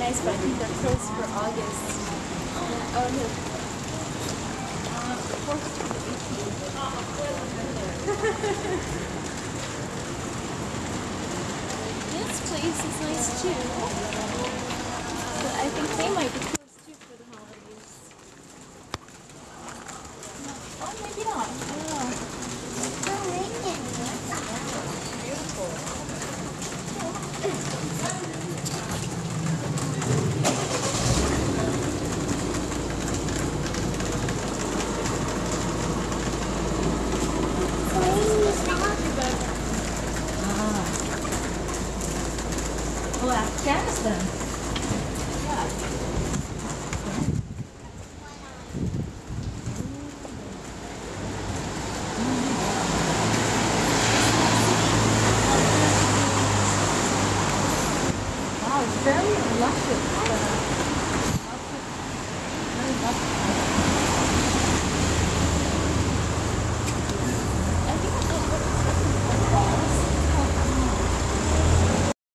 nice, but I think they're closed for August. Um, uh, oh, no. The 4th to the 18th. this place is nice too. But I think they might be closed too for the holidays. Oh, maybe not. Oh, Afghanistan. Wow, very luscious.